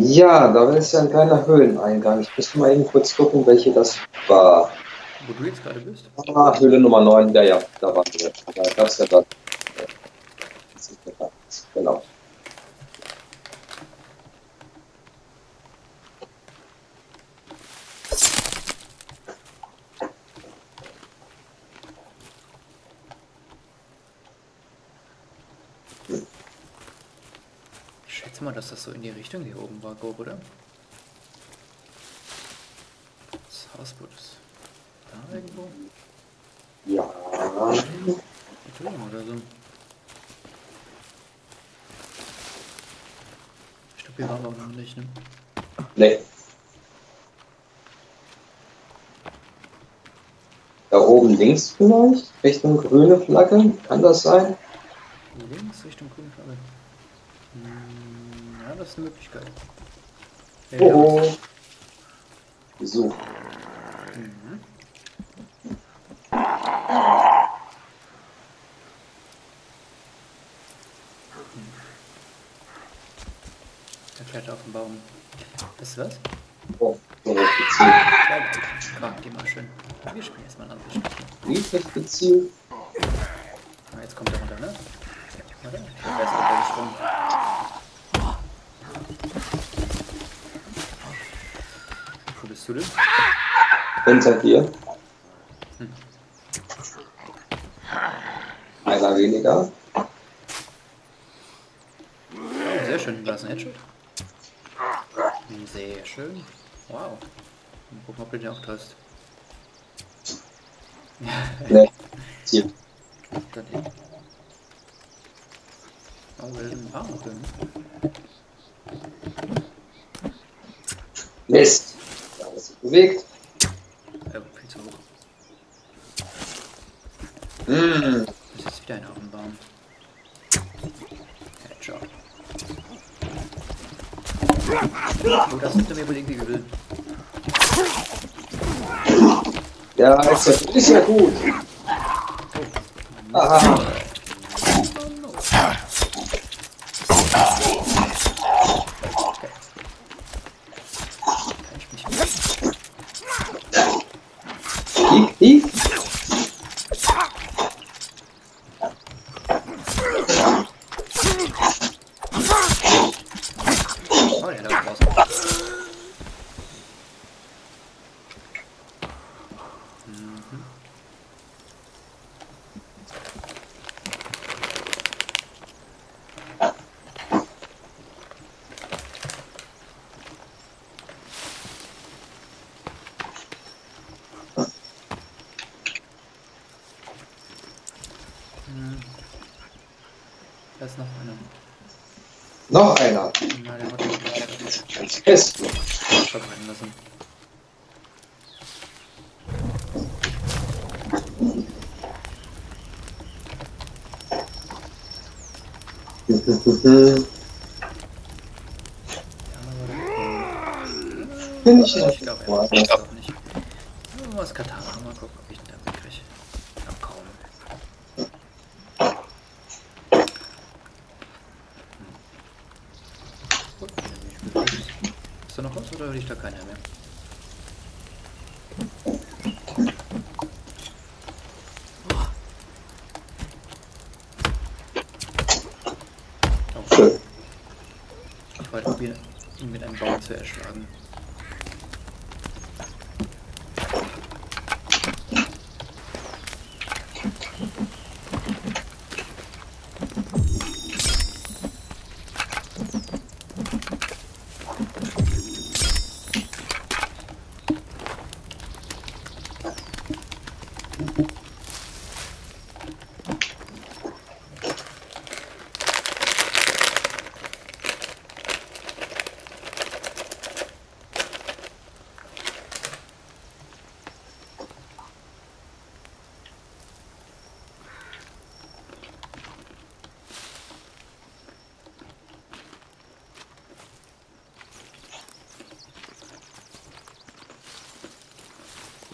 Ja, da ist ja ein kleiner Höhleneingang. Ich müsste mal eben kurz gucken, welche das war. Wo du jetzt gerade bist? Ah, Höhle Nummer 9, ja, ja, da waren wir. Da gab es ja das. Genau. Schätze mal, dass das so in die Richtung hier oben war, grob, oder? Das Hausboot ist da irgendwo? Ja. Da drüben oder so. Ich glaube, hier waren wir auch noch nicht, ne? Nee. Da oben links vielleicht? Richtung grüne Flagge? Kann das sein? Links Richtung grüne Flagge. Hm, ja, das ist eine Möglichkeit. Ja, Oh. So. Mhm. Der klettert auf den Baum. Das ist was? Oh, so richtig gezielt. Ja, komm, geh mal schön. Wir spielen erstmal ein anderes Spiel. Niedrig gezielt. Jetzt kommt er runter, ne? Oder? Ich. Wo bist du denn? Hinter dir. Hm. Einer weniger. Oh, sehr schön. War das ein Headshot? Sehr schön. Wow. Mal gucken, ob du den auch triffst. Ne, Ziel. Dann eben. Oh, wir sind noch drin. Mist. Da hat es sich bewegt. Äh, viel zu hoch. Mm. Das ist wieder ein Augenbaum. Headshot. Oh, das er mir wohl irgendwie übel. Ja, ist ja, ist ja gut. Aha. Okay. Kann ich mich Piek, piek. Oh, ja, da war draußen. Mhm. Hm. Da ist noch einer. Noch einer. Na, der hat mich Ganz fest. verbrennen lassen. Bin ich ja. Ich glaube, er das auch nicht. Nur was Katana. Mal gucken, ob ich den da kriege. Ja, kaum. Gut, dann nehme ich mir das. Ist da noch was oder liegt da keiner mehr? Oh, ich wollte probieren, ihn mit einem Baum zu erschlagen.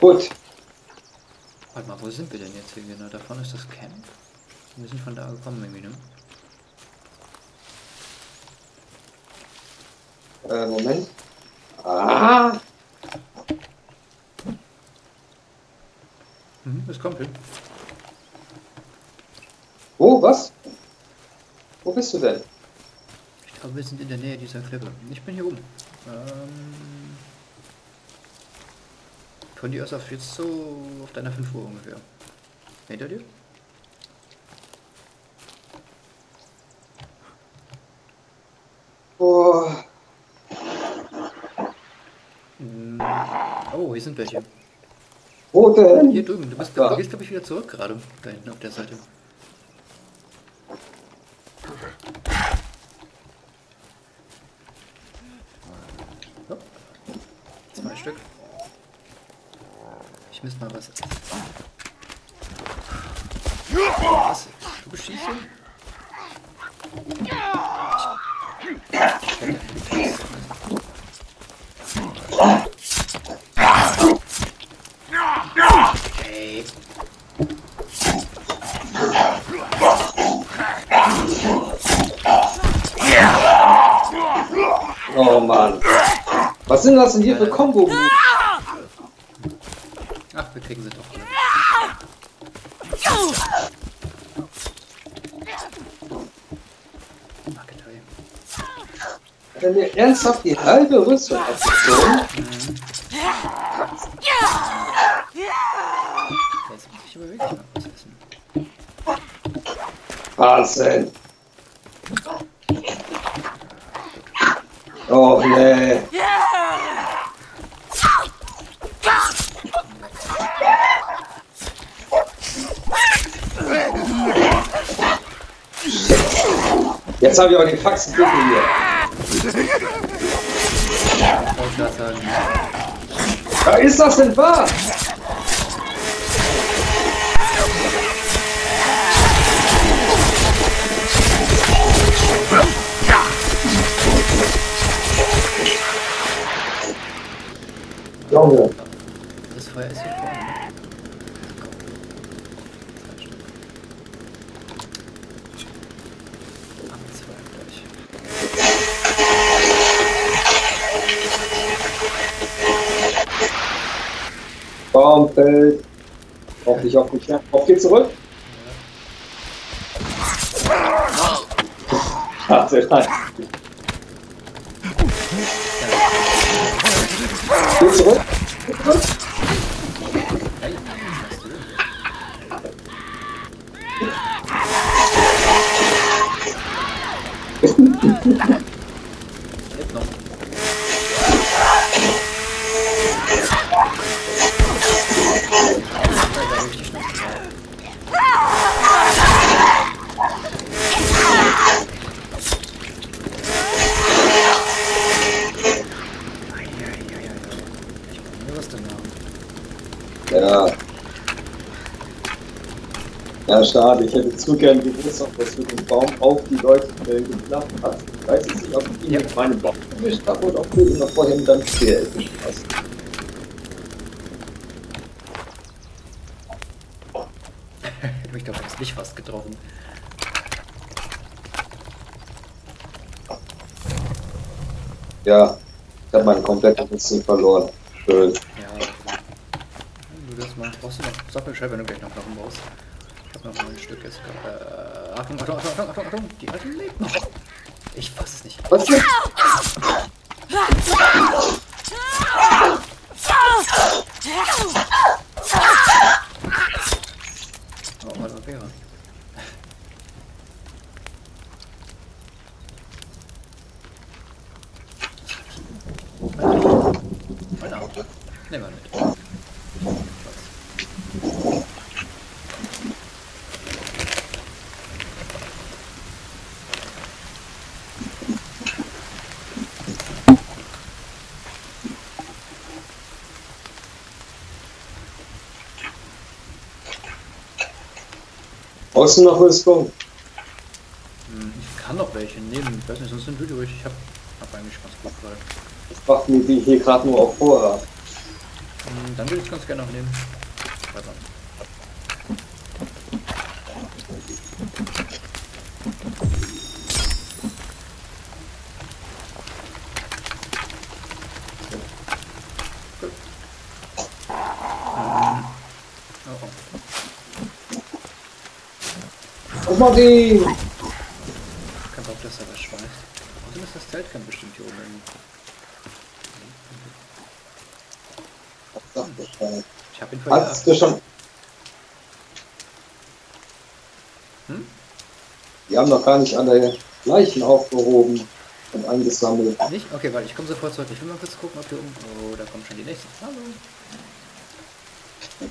Gut. Warte mal, wo sind wir denn jetzt hier genau? Da vorne ist das Camp. Wir sind von da gekommen irgendwie, ne? Äh, Moment. Ah! Mhm, es kommt hin. Wo? Was? Wo bist du denn? Ich glaube, wir sind in der Nähe dieser Klippe. Ich bin hier oben. Ähm, von dir aus auf jetzt so auf deiner 5 Uhr ungefähr. Hinter dir? Oh, Oh, hier sind welche. wo denn? Hier drüben. Du, bist, du gehst, glaube ich, wieder zurück gerade. Da hinten auf der Seite. So. Zwei Stück. Muss mal was. Was? Du beschießt ihn? Ey. Oh Mann. Was sind das denn hier für kombo -Moves? Ach, wir kriegen sie doch er mir ernsthaft die halbe Rüstung abgezogen? Jetzt muss ich aber wirklich mal was essen. Wahnsinn. Oh nee. Jetzt habe ich auch die Faxen hier. Ja, ist das denn wahr? Baum fällt. Auf auf dich, auf dich zurück. Warte, nein. Geh zurück. Hey, schade. Ich hätte zu gern gewusst, ob das mit dem Baum auf die Leute äh, geklappt hat. Ich weiß jetzt nicht, ob ich ihn Ja. mit meinem Baum erwischt habe oder ob du ihn noch vorhin dann Speer erwischt hast. Mich doch jetzt nicht fast getroffen. Ja, ich habe meinen kompletten Instinkt verloren. Schön. Ja. Du das mal brauchst du noch. Sag mir Bescheid, wenn du gleich noch Knochen brauchst. Noch neun Stück jetzt. Äh, Achtung, Achtung, Achtung, Achtung, Achtung. Die alte lebt noch. Ich fass es nicht. Was jetzt? Oh, mal was wäre. Meine Auto. Nehmen wir mit. Du noch Rüstung? Hm, Ich kann noch welche nehmen. Ich weiß nicht, sonst sind wir durch. Ich hab, hab eigentlich ganz gut gerade. Ich mach mir die hier gerade nur auf Vorrat. Hm, Dann würde ich es ganz gerne noch nehmen. Warte Martin! Kein Bock, dass er was schweißt. Außerdem ist das Zeltcamp bestimmt hier oben. irgendwo. Ich hab ihn Hast verjagt. du schon. Hm? Die haben noch gar nicht alle Leichen aufgehoben und eingesammelt. Nicht? Okay, warte, ich komme sofort zurück. Ich will mal kurz gucken, ob hier oben... Oh, da kommt schon die nächste. Hallo.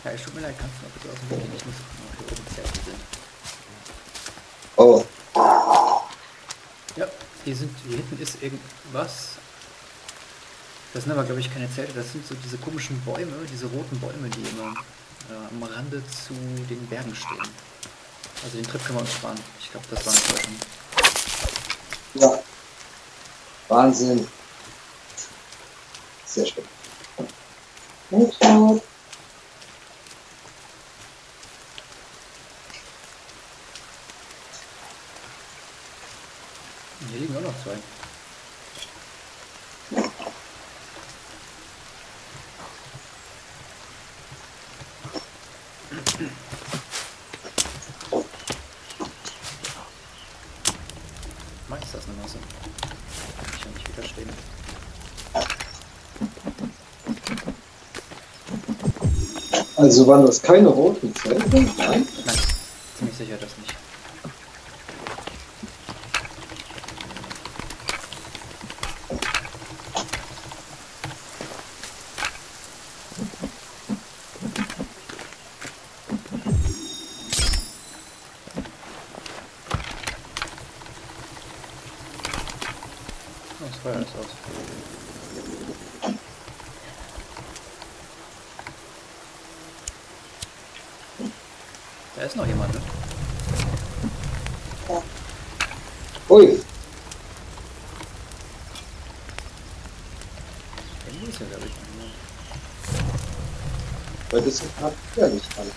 Ja, es tut mir leid, kannst du mal bitte aus dem Weg gehen? Ich muss gucken, ob hier oben Zelte sind. Oh, Ja, hier sind, hier hinten ist irgendwas. Das sind aber, glaube ich, keine Zelte, das sind so diese komischen Bäume, diese roten Bäume, die immer äh, am Rande zu den Bergen stehen. Also den Trip können wir uns sparen. Ich glaube, das war eine Täuschung. ja. Wahnsinn. Sehr schön. Hier liegen auch noch zwei. Meist das eine Masse. Kann ich ja nicht widerstehen. Also waren das keine roten Zelte? Nein? Nein, ziemlich sicher das nicht. Oh, das Feuer ist aus. Da ist noch jemand, ne? Ui, Irgendwo ist ja, glaube ich, noch jemand. weil das ist gerade gefährlich an.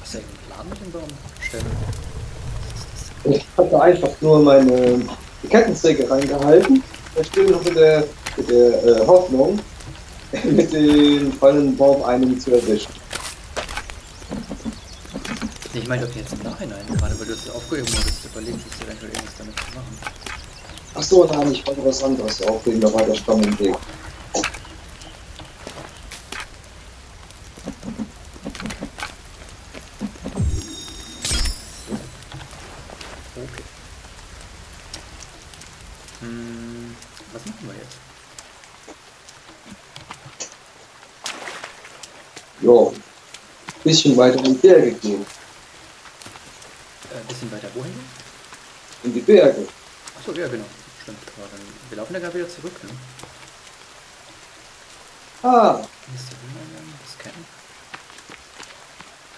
Hast du einen Plan mit dem Baum stellen? Ich hatte einfach nur meine Kettensäge reingehalten. Da stehe noch mit der, mit der äh, Hoffnung, mit dem fallenden Baum einen zu erwischen. Ich meine doch jetzt im Nachhinein, gerade weil du es aufgehoben hattest, überlegt hast, eventuell irgendwas damit zu machen. Ach so, nein, ich wollte was anderes auflegen, da war der Stamm im Weg. Okay. Hm, was machen wir jetzt? Jo, bisschen weiter in die Berge gehen. Äh, ein bisschen weiter wohin? In die Berge. Achso, ja genau. Stimmt. Aber dann, wir laufen ja gerade wieder zurück, ne? Ah, das kennen.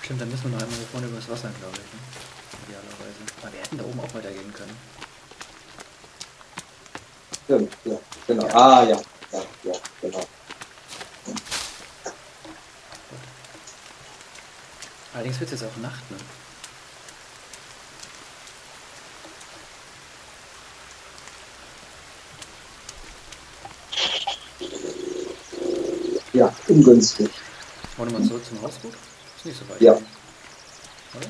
Stimmt, dann müssen wir noch einmal hier vorne übers Wasser, glaube ich. Ne? Idealerweise. Aber wir hätten da oben auch weitergehen können. stimmt, ja, genau. Ah, ja, ja, ja, Allerdings wird es jetzt auch Nacht, ne? Ja, ungünstig. Wollen wir mal zurück zum Hausboot? Ist nicht so weit. Ja. Oder?